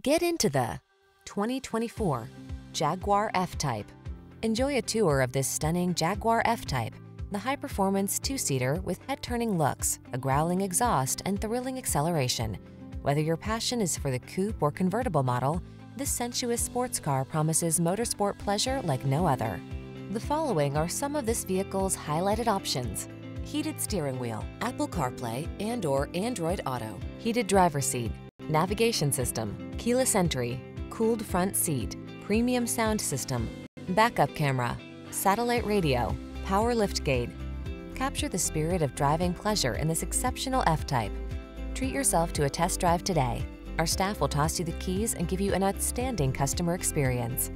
Get into the 2024 Jaguar F-Type. Enjoy a tour of this stunning Jaguar F-Type, the high-performance two-seater with head-turning looks, a growling exhaust, and thrilling acceleration. Whether your passion is for the coupe or convertible model, this sensuous sports car promises motorsport pleasure like no other. The following are some of this vehicle's highlighted options. Heated steering wheel, Apple CarPlay and or Android Auto, heated driver seat, navigation system, keyless entry, cooled front seat, premium sound system, backup camera, satellite radio, power liftgate. Capture the spirit of driving pleasure in this exceptional F-Type. Treat yourself to a test drive today. Our staff will toss you the keys and give you an outstanding customer experience.